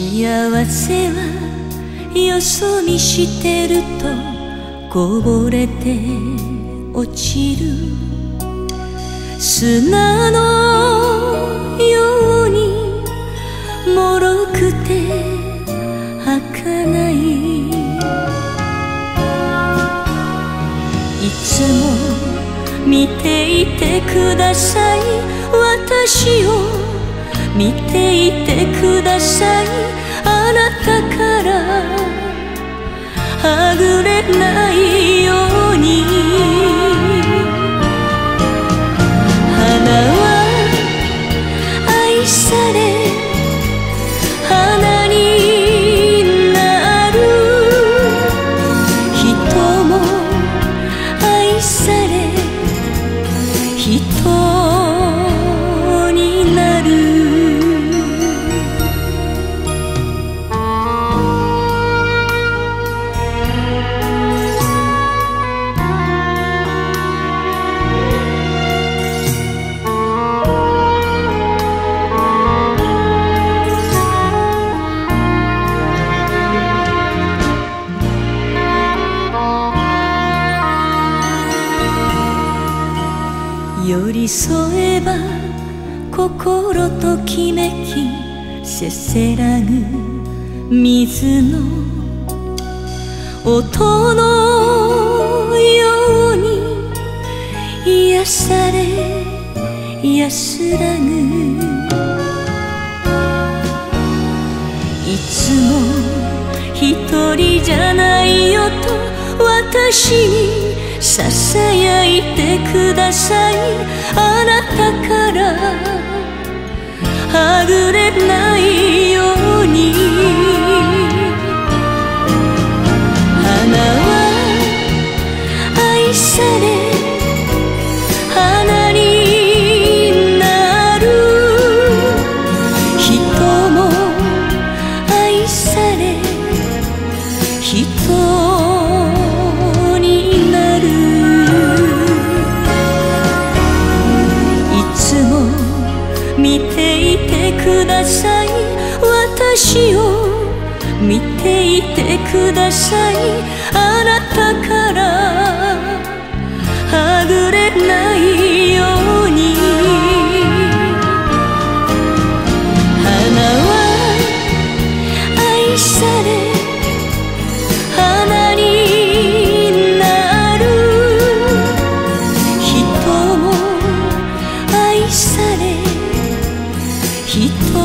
幸せはよそ見してるとこぼれて落ちる砂のように脆くて儚いいつも見ていてください。私を見ててください。あなたからはぐれないように。花は愛され花になる。人も愛され。寄り添えば心ときめきせせらぐ水の音のよう。に癒され安らぐいつも一人じゃないよと私にささやいてくださいはぐれ私を見ていてください。あなたからはぐれないように。花は愛され花になる。人も愛され人